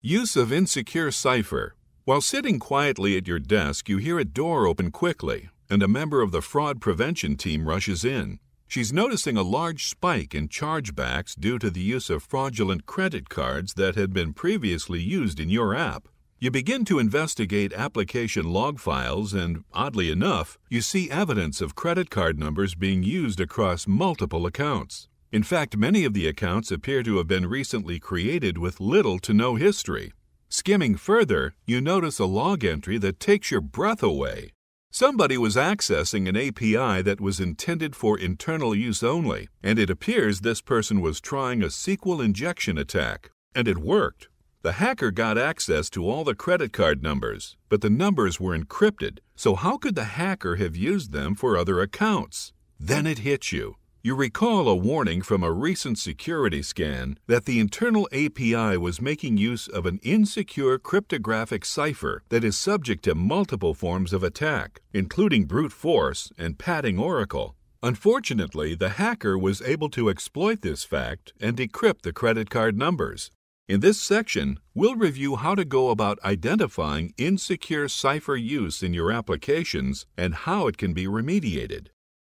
Use of insecure cipher. While sitting quietly at your desk, you hear a door open quickly, and a member of the fraud prevention team rushes in. She's noticing a large spike in chargebacks due to the use of fraudulent credit cards that had been previously used in your app. You begin to investigate application log files, and oddly enough, you see evidence of credit card numbers being used across multiple accounts. In fact, many of the accounts appear to have been recently created with little to no history. Skimming further, you notice a log entry that takes your breath away. Somebody was accessing an API that was intended for internal use only, and it appears this person was trying a SQL injection attack. And it worked. The hacker got access to all the credit card numbers, but the numbers were encrypted, so how could the hacker have used them for other accounts? Then it hits you. You recall a warning from a recent security scan that the internal API was making use of an insecure cryptographic cipher that is subject to multiple forms of attack, including brute force and padding oracle. Unfortunately, the hacker was able to exploit this fact and decrypt the credit card numbers. In this section, we'll review how to go about identifying insecure cipher use in your applications and how it can be remediated.